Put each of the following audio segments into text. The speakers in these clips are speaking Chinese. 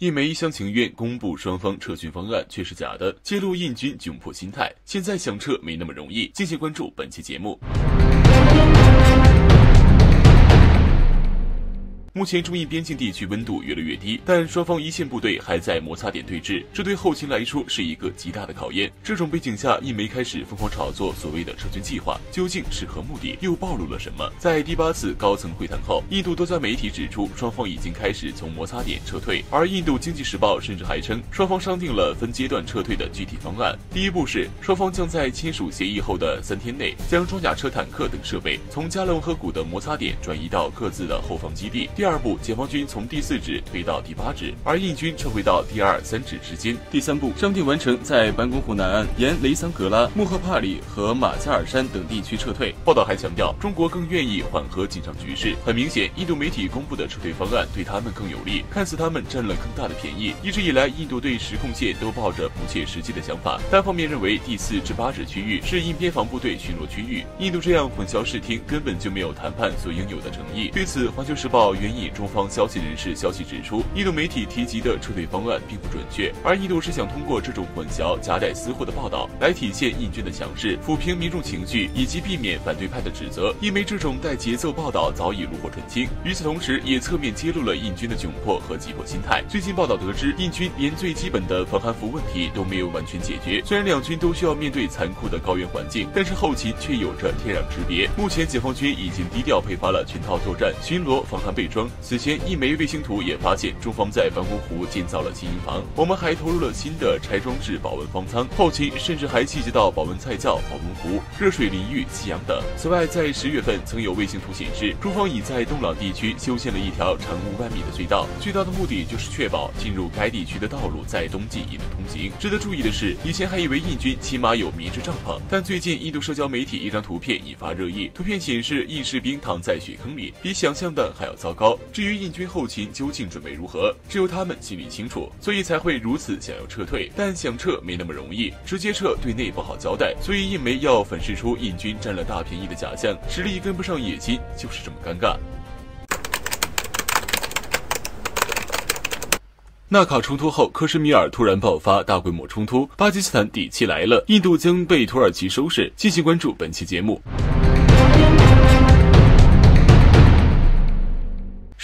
印媒一厢情愿公布双方撤军方案却是假的，揭露印军窘迫心态。现在想撤没那么容易，敬请关注本期节目。目前中印边境地区温度越来越低，但双方一线部队还在摩擦点对峙，这对后勤来说是一个极大的考验。这种背景下，印媒开始疯狂炒作所谓的撤军计划，究竟是何目的？又暴露了什么？在第八次高层会谈后，印度多家媒体指出，双方已经开始从摩擦点撤退，而印度经济时报甚至还称，双方商定了分阶段撤退的具体方案。第一步是，双方将在签署协议后的三天内，将装甲车、坦克等设备从加隆河谷的摩擦点转移到各自的后方基地。第第第二步，解放军从第四指推到第八指，而印军撤回到第二、三指之间。第三步，商定完成，在班公湖南岸沿雷桑格拉、穆赫帕里和马加尔山等地区撤退。报道还强调，中国更愿意缓和紧张局势。很明显，印度媒体公布的撤退方案对他们更有利，看似他们占了更大的便宜。一直以来，印度对实控线都抱着不切实际的想法，单方面认为第四至八指区域是印边防部队巡逻区域。印度这样混淆视听，根本就没有谈判所应有的诚意。对此，《环球时报》援引中方消息人士消息指出，印度媒体提及的撤退方案并不准确，而印度是想通过这种混淆、夹带私货的报道来体现印军的强势，抚平民众情绪，以及避免反对派的指责。印媒这种带节奏报道早已炉火纯青，与此同时，也侧面揭露了印军的窘迫和急迫心态。最近报道得知，印军连最基本的防寒服问题都没有完全解决。虽然两军都需要面对残酷的高原环境，但是后勤却有着天壤之别。目前，解放军已经低调配发了全套作战、巡逻、防寒备装。此前，一枚卫星图也发现，中方在班公湖建造了新营房，我们还投入了新的拆装置保温方舱，后勤甚至还细节到保温菜窖、保温壶、热水淋浴、气氧等。此外，在十月份曾有卫星图显示，中方已在东朗地区修建了一条长五百米的隧道，隧道的目的就是确保进入该地区的道路在冬季也能通行。值得注意的是，以前还以为印军起码有棉质帐篷，但最近印度社交媒体一张图片引发热议，图片显示印士兵躺在雪坑里，比想象的还要糟糕。至于印军后勤究竟准备如何，只有他们心里清楚，所以才会如此想要撤退。但想撤没那么容易，直接撤对内不好交代，所以印媒要粉饰出印军占了大便宜的假象，实力跟不上野心，就是这么尴尬。纳卡冲突后，克什米尔突然爆发大规模冲突，巴基斯坦底气来了，印度将被土耳其收拾。敬请关注本期节目。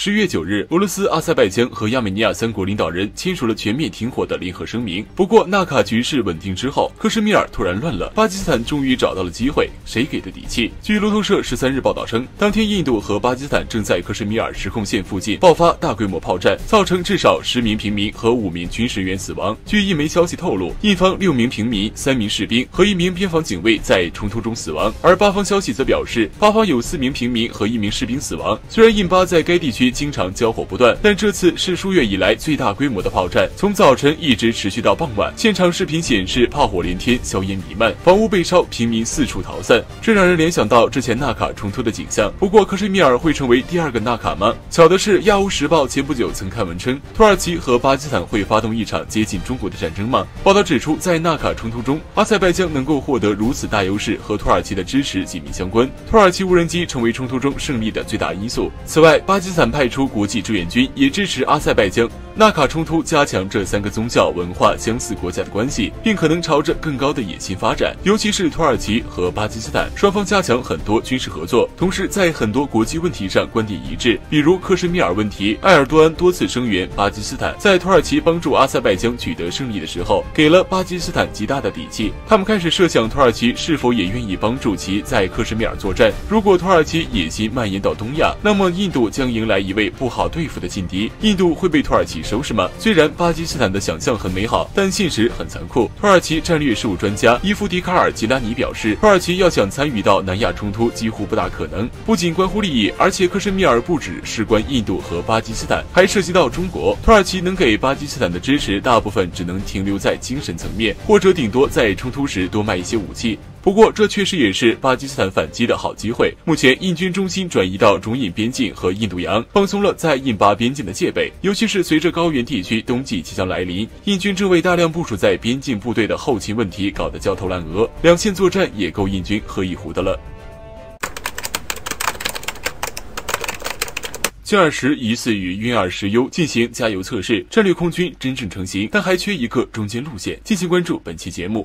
十月九日，俄罗斯、阿塞拜疆和亚美尼亚三国领导人签署了全面停火的联合声明。不过，纳卡局势稳定之后，克什米尔突然乱了，巴基斯坦终于找到了机会。谁给的底气？据路透社十三日报道称，当天印度和巴基斯坦正在克什米尔实控线附近爆发大规模炮战，造成至少十名平民和五名军事人员死亡。据一枚消息透露，印方六名平民、三名士兵和一名边防警卫在冲突中死亡，而巴方消息则表示，巴方有四名平民和一名士兵死亡。虽然印巴在该地区。经常交火不断，但这次是数月以来最大规模的炮战，从早晨一直持续到傍晚。现场视频显示，炮火连天，硝烟弥漫，房屋被烧，平民四处逃散，这让人联想到之前纳卡冲突的景象。不过，克什米尔会成为第二个纳卡吗？巧的是，《亚欧时报》前不久曾刊文称，土耳其和巴基斯坦会发动一场接近中国的战争吗？报道指出，在纳卡冲突中，阿塞拜疆能够获得如此大优势，和土耳其的支持紧密相关。土耳其无人机成为冲突中胜利的最大因素。此外，巴基斯坦派。派出国际志愿军，也支持阿塞拜疆。纳卡冲突加强这三个宗教文化相似国家的关系，并可能朝着更高的野心发展。尤其是土耳其和巴基斯坦双方加强很多军事合作，同时在很多国际问题上观点一致。比如克什米尔问题，埃尔多安多次声援巴基斯坦。在土耳其帮助阿塞拜疆取得胜利的时候，给了巴基斯坦极大的底气。他们开始设想土耳其是否也愿意帮助其在克什米尔作战。如果土耳其野心蔓延到东亚，那么印度将迎来一位不好对付的劲敌。印度会被土耳其。收拾吗？虽然巴基斯坦的想象很美好，但现实很残酷。土耳其战略事务专家伊夫迪卡尔吉拉尼表示，土耳其要想参与到南亚冲突几乎不大可能。不仅关乎利益，而且克什米尔不只事关印度和巴基斯坦，还涉及到中国。土耳其能给巴基斯坦的支持，大部分只能停留在精神层面，或者顶多在冲突时多卖一些武器。不过，这确实也是巴基斯坦反击的好机会。目前，印军中心转移到中印边境和印度洋，放松了在印巴边境的戒备。尤其是随着高原地区冬季即将来临，印军正为大量部署在边境部队的后勤问题搞得焦头烂额，两线作战也够印军喝一壶的了。歼二十疑似与运二十 U 进行加油测试，战略空军真正成型，但还缺一个中间路线。敬请关注本期节目。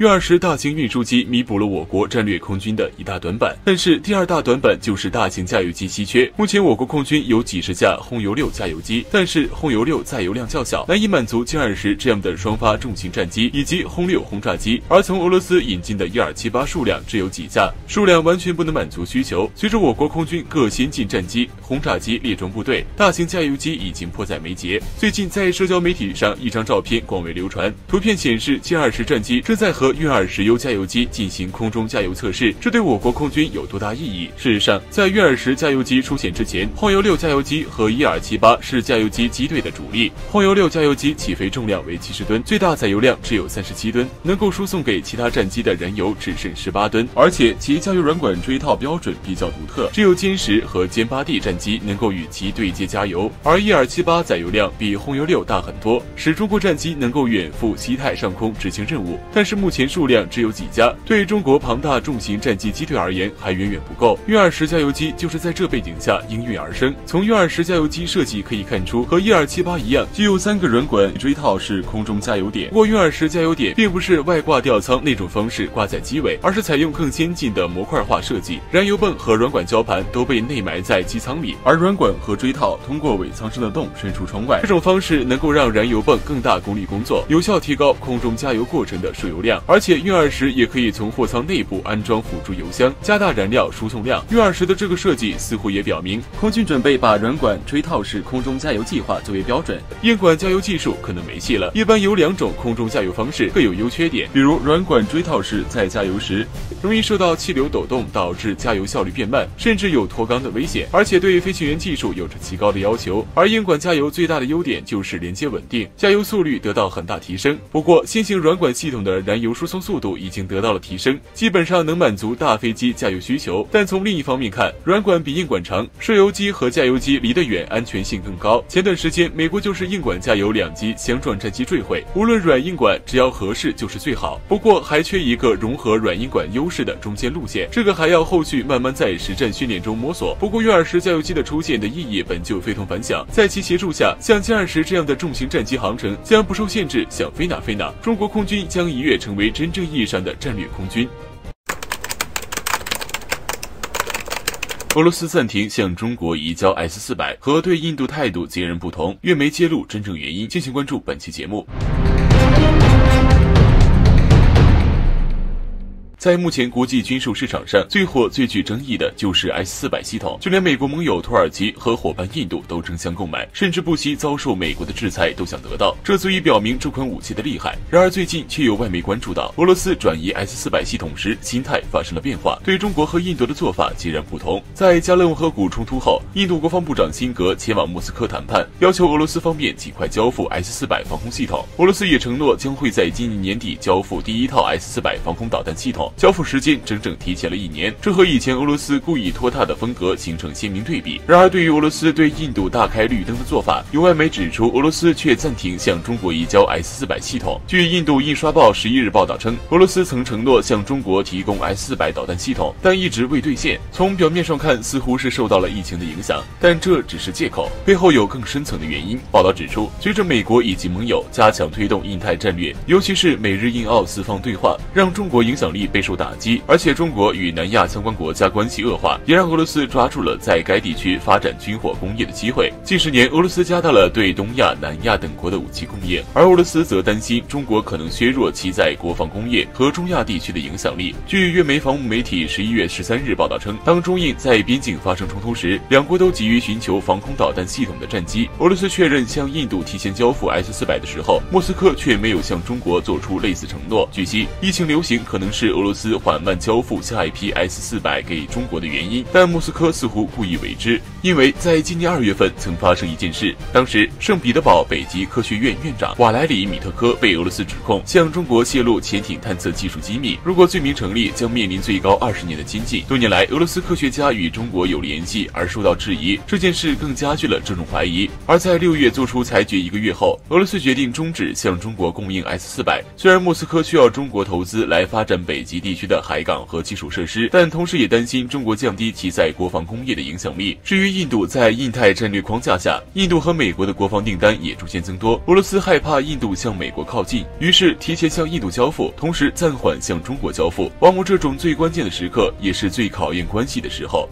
运二十大型运输机弥补了我国战略空军的一大短板，但是第二大短板就是大型加油机稀缺。目前我国空军有几十架轰油六加油机，但是轰油六载油量较小，难以满足歼二十这样的双发重型战机以及轰六轰炸机。而从俄罗斯引进的伊尔七八数量只有几架，数量完全不能满足需求。随着我国空军各先进战机、轰炸机列装部队，大型加油机已经迫在眉睫。最近在社交媒体上，一张照片广为流传，图片显示歼二十战机正在和运二十 U 加油机进行空中加油测试，这对我国空军有多大意义？事实上，在运二十加油机出现之前，轰油六加油机和伊尔七八是加油机机队的主力。轰油六加油机起飞重量为七十吨，最大载油量只有三十七吨，能够输送给其他战机的燃油只剩十八吨，而且其加油软管锥套标准比较独特，只有歼十和歼八 D 战机能够与其对接加油，而伊尔七八载油量比轰油六大很多，使中国战机能够远赴西太上空执行任务。但是目前数量。只有几家，对中国庞大重型战机机队而言还远远不够。运二十加油机就是在这背景下应运而生。从运二十加油机设计可以看出，和伊尔七八一样，具有三个软管锥套式空中加油点。不过运二十加油点并不是外挂吊舱那种方式挂在机尾，而是采用更先进的模块化设计。燃油泵和软管胶盘都被内埋在机舱里，而软管和锥套通过尾舱上的洞伸出窗外。这种方式能够让燃油泵更大功率工作，有效提高空中加油过程的输油量。而且运二十也可以从货舱内部安装辅助油箱，加大燃料输送量。运二十的这个设计似乎也表明，空军准备把软管锥套式空中加油计划作为标准。硬管加油技术可能没戏了。一般有两种空中加油方式，各有优缺点。比如软管锥套式在加油时，容易受到气流抖动，导致加油效率变慢，甚至有脱缸的危险。而且对飞行员技术有着极高的要求。而硬管加油最大的优点就是连接稳定，加油速率得到很大提升。不过新型软管系统的燃油输送速度已经。得到了提升，基本上能满足大飞机加油需求。但从另一方面看，软管比硬管长，射油机和加油机离得远，安全性更高。前段时间，美国就是硬管加油两机相撞战机坠毁。无论软硬管，只要合适就是最好。不过还缺一个融合软硬管优势的中间路线，这个还要后续慢慢在实战训练中摸索。不过运二十加油机的出现的意义本就非同凡响，在其协助下，像歼二十这样的重型战机航程将不受限制，想飞哪飞哪。中国空军将一跃成为为真正意义上的。战略空军。俄罗斯暂停向中国移交 S 四百，和对印度态度截然不同。越媒揭露真正原因，敬请关注本期节目。在目前国际军售市场上，最火、最具争议的就是 S 四百系统。就连美国盟友土耳其和伙伴印度都争相购买，甚至不惜遭受美国的制裁都想得到。这足以表明这款武器的厉害。然而，最近却有外媒关注到，俄罗斯转移 S 四百系统时心态发生了变化，对中国和印度的做法截然不同。在加勒沃河谷冲突后，印度国防部长辛格前往莫斯科谈判，要求俄罗斯方面尽快交付 S 四百防空系统。俄罗斯也承诺将会在今年年底交付第一套 S 四百防空导弹系统。交付时间整整提前了一年，这和以前俄罗斯故意拖沓的风格形成鲜明对比。然而，对于俄罗斯对印度大开绿灯的做法，有外媒指出，俄罗斯却暂停向中国移交 S 四百系统。据印度印刷报十一日报道称，俄罗斯曾承诺向中国提供 S 四百导弹系统，但一直未兑现。从表面上看，似乎是受到了疫情的影响，但这只是借口，背后有更深层的原因。报道指出，随着美国以及盟友加强推动印太战略，尤其是美日印澳四方对话，让中国影响力被。受打击，而且中国与南亚相关国家关系恶化，也让俄罗斯抓住了在该地区发展军火工业的机会。近十年，俄罗斯加大了对东亚、南亚等国的武器供应，而俄罗斯则担心中国可能削弱其在国防工业和中亚地区的影响力。据越媒防务媒体十一月十三日报道称，当中印在边境发生冲突时，两国都急于寻求防空导弹系统的战机。俄罗斯确认向印度提前交付 S 四百的时候，莫斯科却没有向中国做出类似承诺。据悉，疫情流行可能是俄罗斯。斯缓慢交付下一批 S 四百给中国的原因，但莫斯科似乎故意为之，因为在今年二月份曾发生一件事，当时圣彼得堡北极科学院院长瓦莱里米特科被俄罗斯指控向中国泄露潜艇探测技术机密，如果罪名成立，将面临最高二十年的监禁。多年来，俄罗斯科学家与中国有联系而受到质疑，这件事更加剧了这种怀疑。而在六月做出裁决一个月后，俄罗斯决定终止向中国供应 S 四百，虽然莫斯科需要中国投资来发展北极。地区的海港和基础设施，但同时也担心中国降低其在国防工业的影响力。至于印度，在印太战略框架下，印度和美国的国防订单也逐渐增多。俄罗斯害怕印度向美国靠近，于是提前向印度交付，同时暂缓向中国交付。往往这种最关键的时刻，也是最考验关系的时候。